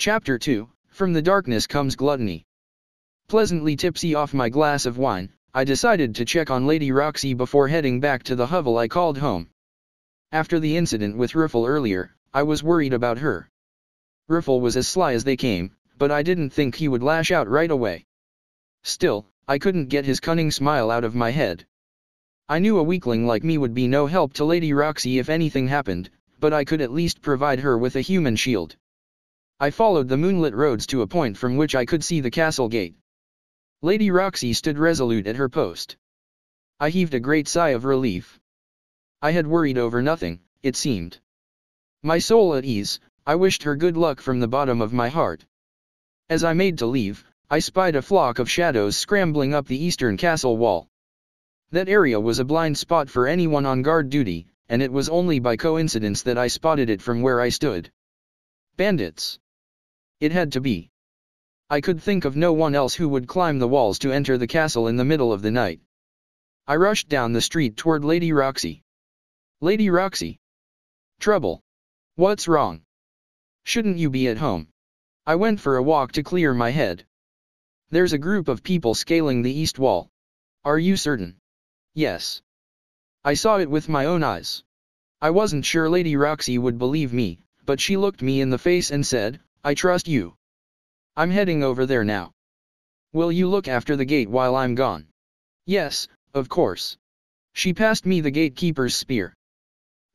Chapter 2 From the darkness comes gluttony. Pleasantly tipsy off my glass of wine, I decided to check on Lady Roxy before heading back to the hovel I called home. After the incident with Riffle earlier, I was worried about her. Riffle was as sly as they came, but I didn't think he would lash out right away. Still, I couldn't get his cunning smile out of my head. I knew a weakling like me would be no help to Lady Roxy if anything happened, but I could at least provide her with a human shield. I followed the moonlit roads to a point from which I could see the castle gate. Lady Roxy stood resolute at her post. I heaved a great sigh of relief. I had worried over nothing, it seemed. My soul at ease, I wished her good luck from the bottom of my heart. As I made to leave, I spied a flock of shadows scrambling up the eastern castle wall. That area was a blind spot for anyone on guard duty, and it was only by coincidence that I spotted it from where I stood. Bandits. It had to be. I could think of no one else who would climb the walls to enter the castle in the middle of the night. I rushed down the street toward Lady Roxy. Lady Roxy. Trouble. What's wrong? Shouldn't you be at home? I went for a walk to clear my head. There's a group of people scaling the east wall. Are you certain? Yes. I saw it with my own eyes. I wasn't sure Lady Roxy would believe me, but she looked me in the face and said, I trust you. I'm heading over there now. Will you look after the gate while I'm gone? Yes, of course. She passed me the gatekeeper's spear.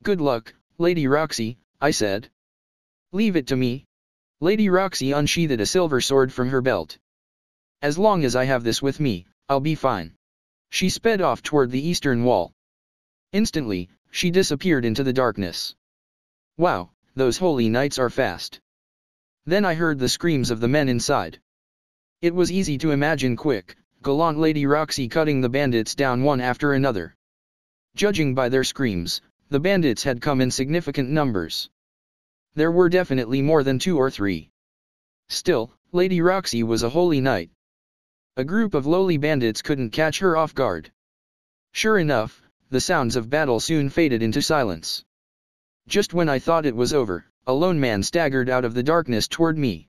Good luck, Lady Roxy, I said. Leave it to me. Lady Roxy unsheathed a silver sword from her belt. As long as I have this with me, I'll be fine. She sped off toward the eastern wall. Instantly, she disappeared into the darkness. Wow, those holy knights are fast. Then I heard the screams of the men inside. It was easy to imagine quick, gallant Lady Roxy cutting the bandits down one after another. Judging by their screams, the bandits had come in significant numbers. There were definitely more than two or three. Still, Lady Roxy was a holy knight. A group of lowly bandits couldn't catch her off guard. Sure enough, the sounds of battle soon faded into silence. Just when I thought it was over, a lone man staggered out of the darkness toward me.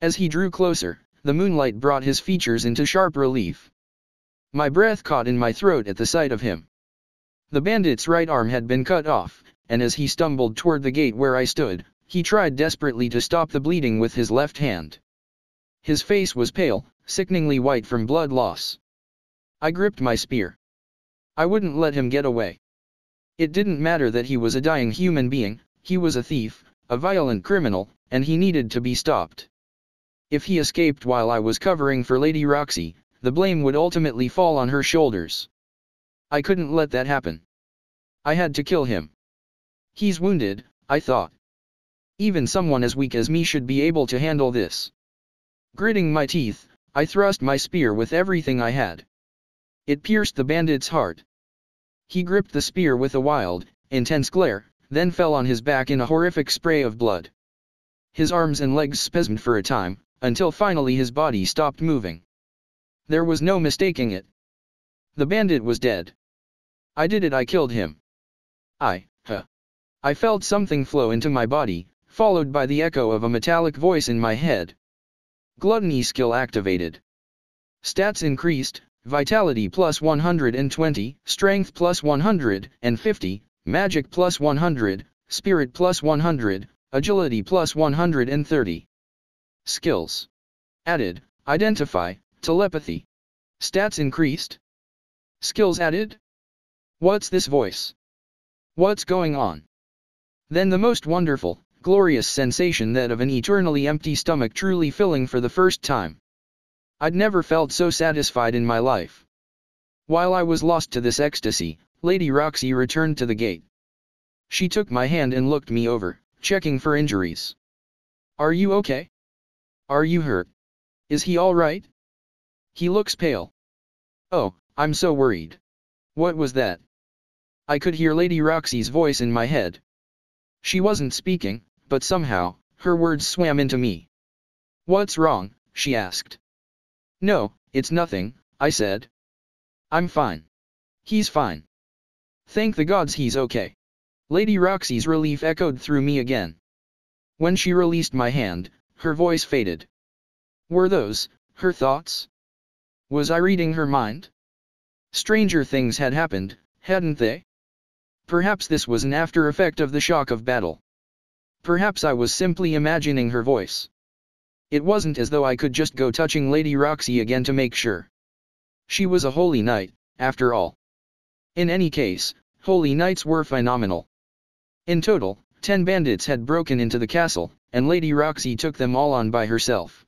As he drew closer, the moonlight brought his features into sharp relief. My breath caught in my throat at the sight of him. The bandit's right arm had been cut off, and as he stumbled toward the gate where I stood, he tried desperately to stop the bleeding with his left hand. His face was pale, sickeningly white from blood loss. I gripped my spear. I wouldn't let him get away. It didn't matter that he was a dying human being, he was a thief, a violent criminal, and he needed to be stopped. If he escaped while I was covering for Lady Roxy, the blame would ultimately fall on her shoulders. I couldn't let that happen. I had to kill him. He's wounded, I thought. Even someone as weak as me should be able to handle this. Gritting my teeth, I thrust my spear with everything I had. It pierced the bandit's heart. He gripped the spear with a wild, intense glare, then fell on his back in a horrific spray of blood. His arms and legs spasmed for a time, until finally his body stopped moving. There was no mistaking it. The bandit was dead. I did it I killed him. I, huh. I felt something flow into my body, followed by the echo of a metallic voice in my head. Gluttony skill activated. Stats increased, Vitality plus 120, Strength plus 150, Magic plus 100, Spirit plus 100, Agility plus 130. Skills. Added, Identify, Telepathy. Stats increased. Skills added? What's this voice? What's going on? Then the most wonderful, glorious sensation that of an eternally empty stomach truly filling for the first time. I'd never felt so satisfied in my life. While I was lost to this ecstasy, Lady Roxy returned to the gate. She took my hand and looked me over, checking for injuries. Are you okay? Are you hurt? Is he alright? He looks pale. Oh, I'm so worried. What was that? I could hear Lady Roxy's voice in my head. She wasn't speaking, but somehow, her words swam into me. What's wrong, she asked. No, it's nothing, I said. I'm fine. He's fine. Thank the gods he's okay. Lady Roxy's relief echoed through me again. When she released my hand, her voice faded. Were those, her thoughts? Was I reading her mind? Stranger things had happened, hadn't they? Perhaps this was an after effect of the shock of battle. Perhaps I was simply imagining her voice. It wasn't as though I could just go touching Lady Roxy again to make sure. She was a holy knight, after all. In any case, holy knights were phenomenal. In total, ten bandits had broken into the castle, and Lady Roxy took them all on by herself.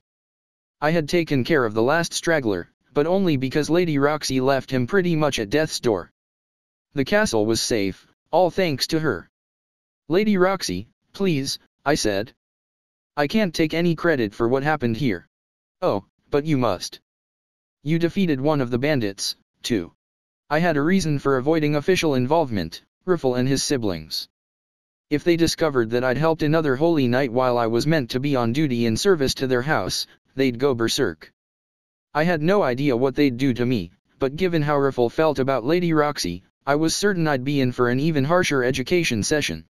I had taken care of the last straggler, but only because Lady Roxy left him pretty much at death's door. The castle was safe, all thanks to her. Lady Roxy, please, I said. I can't take any credit for what happened here. Oh, but you must. You defeated one of the bandits, too. I had a reason for avoiding official involvement, Riffle and his siblings. If they discovered that I'd helped another holy knight while I was meant to be on duty in service to their house, they'd go berserk. I had no idea what they'd do to me, but given how Riffle felt about Lady Roxy, I was certain I'd be in for an even harsher education session.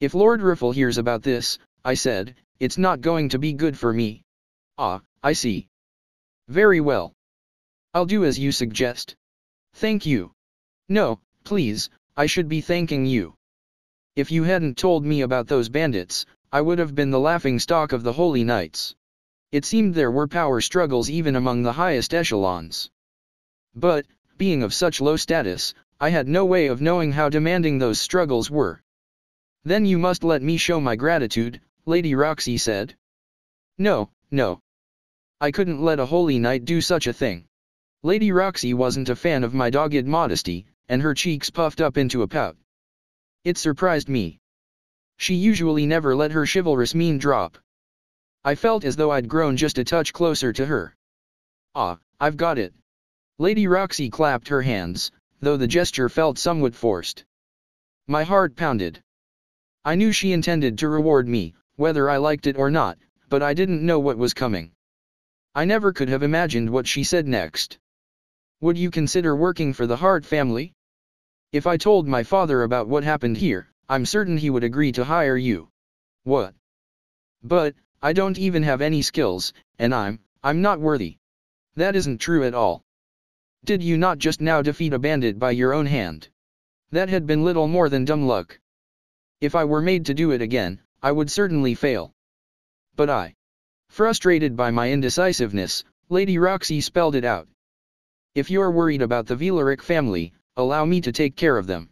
If Lord Riffle hears about this, I said, it's not going to be good for me. Ah, I see. Very well. I'll do as you suggest. Thank you. No, please, I should be thanking you. If you hadn't told me about those bandits, I would have been the laughing stock of the Holy Knights. It seemed there were power struggles even among the highest echelons. But, being of such low status, I had no way of knowing how demanding those struggles were. Then you must let me show my gratitude, Lady Roxy said. No, no. I couldn't let a holy knight do such a thing. Lady Roxy wasn't a fan of my dogged modesty, and her cheeks puffed up into a pout. It surprised me. She usually never let her chivalrous mien drop. I felt as though I'd grown just a touch closer to her. Ah, I've got it. Lady Roxy clapped her hands, though the gesture felt somewhat forced. My heart pounded. I knew she intended to reward me, whether I liked it or not, but I didn't know what was coming. I never could have imagined what she said next. Would you consider working for the Hart family? If I told my father about what happened here, I'm certain he would agree to hire you. What? But, I don't even have any skills, and I'm, I'm not worthy. That isn't true at all. Did you not just now defeat a bandit by your own hand? That had been little more than dumb luck. If I were made to do it again, I would certainly fail. But I. Frustrated by my indecisiveness, Lady Roxy spelled it out. If you're worried about the Velaric family, allow me to take care of them.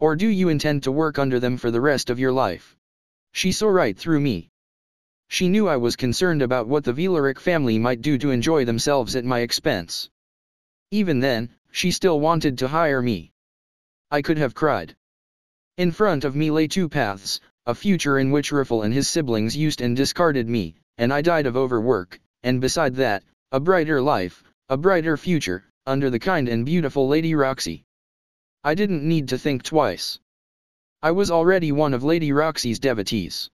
Or do you intend to work under them for the rest of your life? She saw right through me. She knew I was concerned about what the Velaric family might do to enjoy themselves at my expense. Even then, she still wanted to hire me. I could have cried. In front of me lay two paths, a future in which Riffle and his siblings used and discarded me, and I died of overwork, and beside that, a brighter life, a brighter future, under the kind and beautiful Lady Roxy. I didn't need to think twice. I was already one of Lady Roxy's devotees.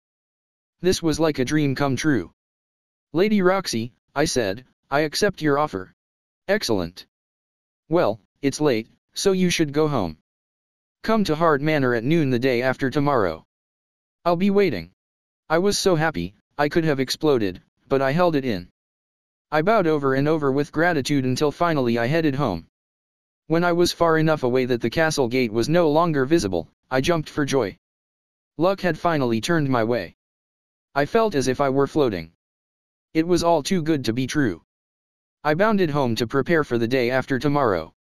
This was like a dream come true. Lady Roxy, I said, I accept your offer. Excellent. Well, it's late, so you should go home. Come to Hart Manor at noon the day after tomorrow. I'll be waiting. I was so happy, I could have exploded, but I held it in. I bowed over and over with gratitude until finally I headed home. When I was far enough away that the castle gate was no longer visible, I jumped for joy. Luck had finally turned my way. I felt as if I were floating. It was all too good to be true. I bounded home to prepare for the day after tomorrow.